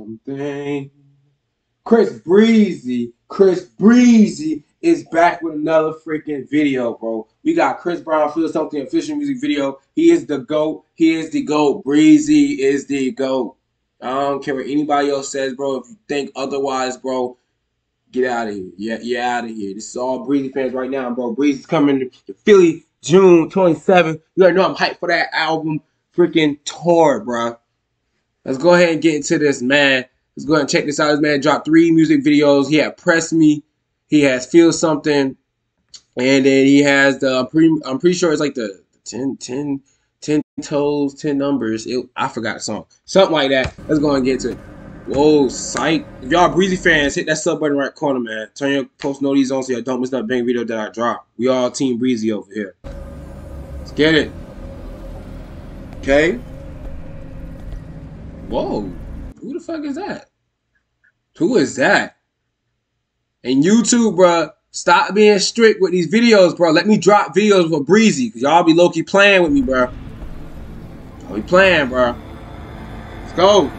something. Chris Breezy, Chris Breezy is back with another freaking video, bro. We got Chris Brown Feel Something official music video. He is the GOAT. He is the GOAT. Breezy is the GOAT. I don't care what anybody else says, bro. If you think otherwise, bro, get out of here. Yeah, you're out of here. This is all Breezy fans right now, bro. Breezy's coming to Philly June 27th. You already know I'm hyped for that album freaking tour, bro. Let's go ahead and get into this, man. Let's go ahead and check this out. This man dropped three music videos. He had Press Me. He has Feel Something. And then he has the, I'm pretty, I'm pretty sure it's like the 10, 10, 10 toes, 10 numbers. It, I forgot the song. Something like that. Let's go and get to it. Whoa, psych. If y'all Breezy fans, hit that sub button right corner, man. Turn your post notifications on so y'all don't miss that bang video that I drop. We all Team Breezy over here. Let's get it. Okay. Whoa. Who the fuck is that? Who is that? And YouTube, bro, stop being strict with these videos, bro. Let me drop videos for Breezy, because y'all be low-key playing with me, bro. Y'all be playing, bro. Let's go.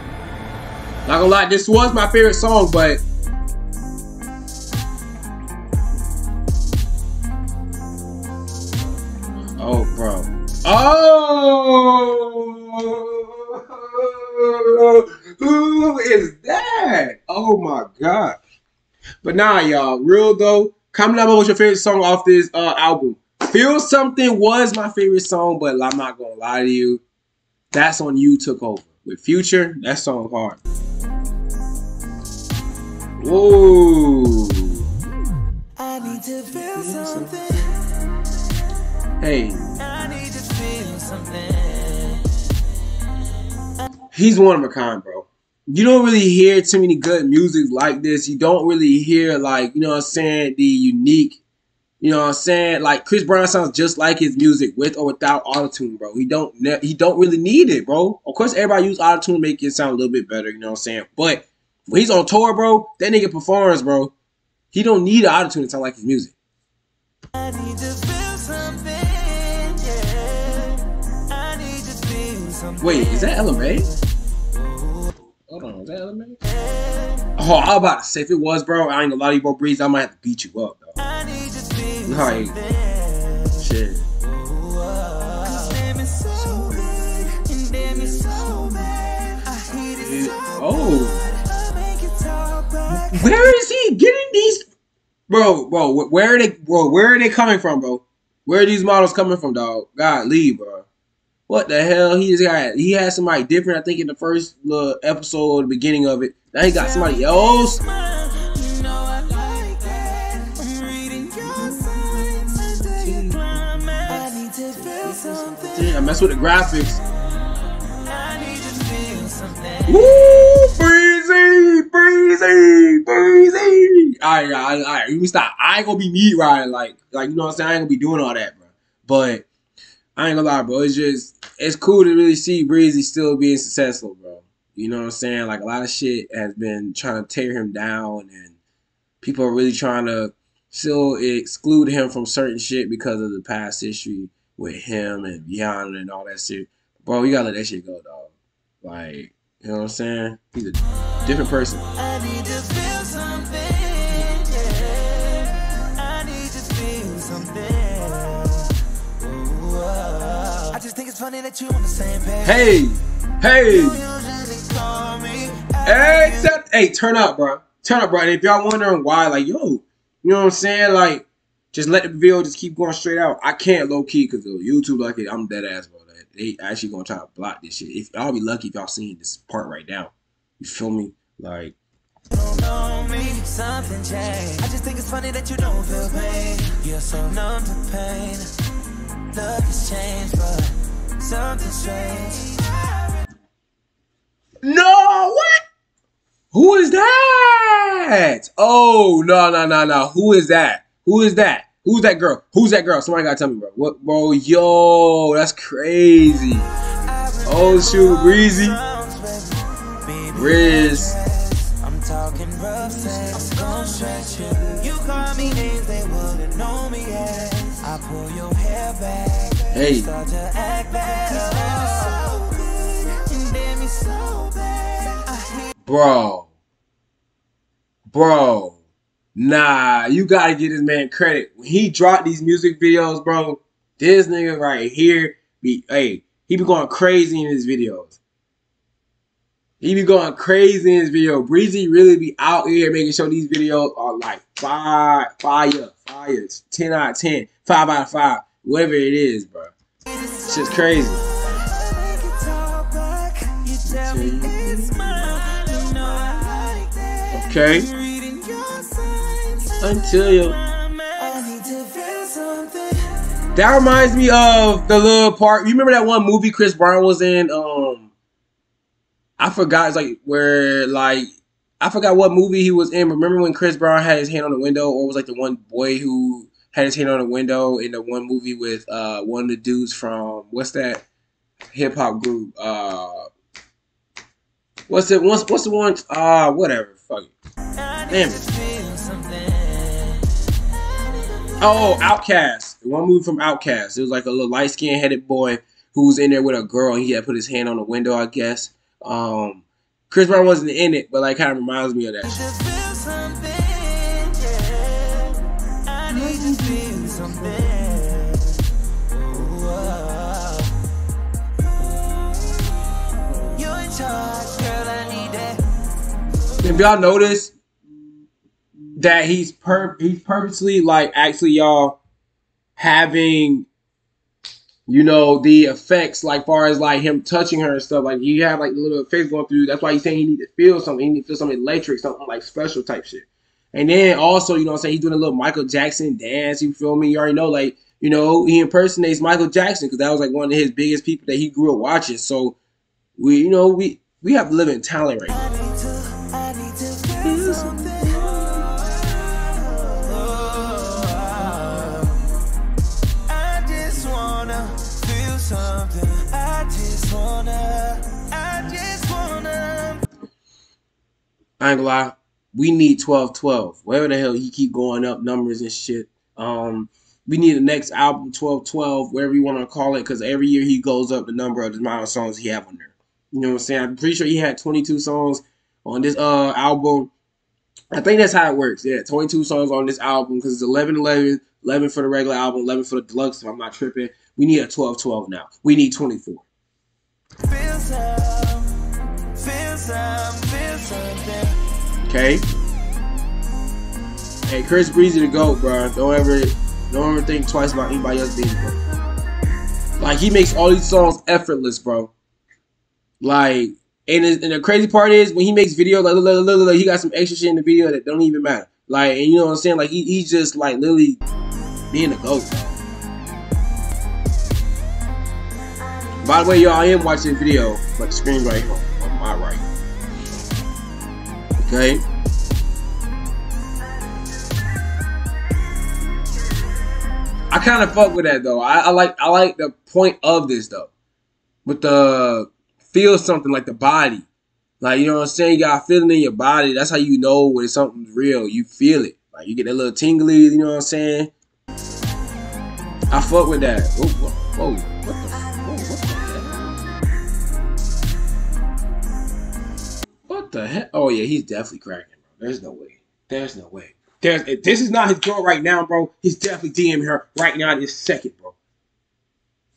Not gonna lie, this was my favorite song, but Oh, bro. Oh, who is that? Oh my god. But nah, y'all, real though. Comment down below what's your favorite song off this uh, album. Feel Something was my favorite song, but I'm not gonna lie to you. That's on you took over. With Future, that song hard. Whoa. I need to feel something. Hey. I need to feel something. He's one of a kind, bro. You don't really hear too many good music like this. You don't really hear like, you know what I'm saying, the unique you know what I'm saying? Like Chris Brown sounds just like his music with or without autotune, bro. He don't he don't really need it, bro. Of course, everybody use autotune to make it sound a little bit better, you know what I'm saying? But when he's on tour, bro, that nigga performs, bro. He don't need autotune to sound like his music. Wait, is that Ella? Hold on, is that? Oh, I was about to say, if it was, bro, I ain't gonna lie to you, bro, Breeze, I might have to beat you up, though. Like, shit. Oh. Where is he getting these? Bro, bro, where are they, bro, where are they coming from, bro? Where are these models coming from, dog? God, leave, bro. What the hell? He just got he had somebody different. I think in the first little episode or the beginning of it. Now he got somebody else. I mess with the graphics. Woo! Breezy! Breezy! Breezy! Alright, alright, alright. You stop. I ain't gonna be meat riding like like you know what I'm saying? I ain't gonna be doing all that, bro. But I ain't gonna lie, bro. It's just it's cool to really see Breezy still being successful, bro. You know what I'm saying? Like a lot of shit has been trying to tear him down, and people are really trying to still exclude him from certain shit because of the past history with him and Rihanna and all that shit. Bro, you gotta let that shit go, dog. Like, you know what I'm saying? He's a different person. Hey, hey, hey, except, hey, turn up, bro. Turn up, bro. And if y'all wondering why, like, yo, you know what I'm saying? Like, just let the video just keep going straight out. I can't low key because YouTube like it. I'm dead ass, bro. They actually gonna try to block this shit. If y'all be lucky if y'all seen this part right now. You feel me? Like. Something changed. I just think it's funny that you don't feel pain. You're so numb to pain. Love has changed, something strange. No, what? Who is that? Oh, no, no, no, no. Who is that? Who is that? Who's that girl? Who's that girl? Somebody gotta tell me, bro. What, bro? Yo, that's crazy. Oh shoot, Breezy, Riz. I'm talking rough sex. I'm stretch you. You call me names they wouldn't know me as. I pull your hair back. Hey. bro, bro, nah, you gotta give this man credit. When he dropped these music videos, bro, this nigga right here, be hey, he be going crazy in his videos. He be going crazy in his video. Breezy really be out here making sure these videos are like fire, fire, fire, 10 out of 10, 5 out of 5, whatever it is, bro. It's just crazy. Okay. Until you. That reminds me of the little part. You remember that one movie Chris Brown was in? Um, I forgot. It's like where like I forgot what movie he was in. Remember when Chris Brown had his hand on the window, or was like the one boy who had his hand on a window in the one movie with uh one of the dudes from what's that hip hop group? Uh, what's it? What's what's the one? Uh, whatever. Fuck it. Damn it. Oh, OutKast. One movie from OutKast. It was like a little light skinned headed boy who was in there with a girl, and he had put his hand on the window, I guess. Um, Chris Brown wasn't in it, but like kind of reminds me of that shit. If y'all notice that he's per he's purposely like actually y'all having you know, the effects, like far as like him touching her and stuff, like you have like little effects going through. That's why he's saying he need to feel something. He need to feel something electric, something like special type shit. And then also, you know I'm saying, he's doing a little Michael Jackson dance. You feel me? You already know, like, you know, he impersonates Michael Jackson because that was like one of his biggest people that he grew up watching. So we, you know, we we have living talent right now. I ain't gonna lie. We need 12 12. Whatever the hell he keep going up numbers and shit. Um, we need the next album 12 12, whatever you want to call it, because every year he goes up the number of the amount of songs he have on there. You know what I'm saying? I'm pretty sure he had 22 songs on this uh album. I think that's how it works. Yeah, 22 songs on this album because it's 11 11, 11 for the regular album, 11 for the deluxe. If I'm not tripping, we need a 12 12 now. We need 24. Okay. Hey, Chris Breezy the GOAT, bro. Don't ever don't ever think twice about anybody else being bro. Like he makes all these songs effortless, bro. Like and, and the crazy part is when he makes videos, like, look, look, look, he got some extra shit in the video that don't even matter. Like, and you know what I'm saying? Like he, he's just like literally being a goat. By the way, y'all, I am watching the video, but the screen right on my right. Okay. I kind of fuck with that though. I, I, like I like the point of this though, with the feel something like the body, like you know what I'm saying. You got feeling in your body. That's how you know when something's real. You feel it. Like you get that little tingly. You know what I'm saying. I fuck with that. Whoa, whoa, the heck? Oh yeah, he's definitely cracking, bro. There's no way. There's no way. There's if this is not his girl right now, bro. He's definitely DMing her right now this second, bro.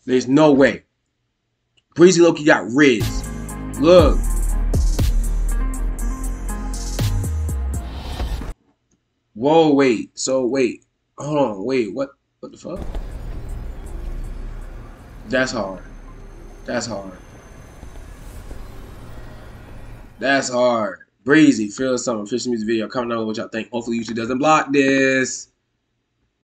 There's no way. Breezy Loki got Riz. Look. Whoa, wait. So wait. Hold on, wait, what what the fuck? That's hard. That's hard. That's hard. Breezy, feel something. Official music video. Comment down what y'all think. Hopefully YouTube doesn't block this.